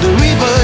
The river.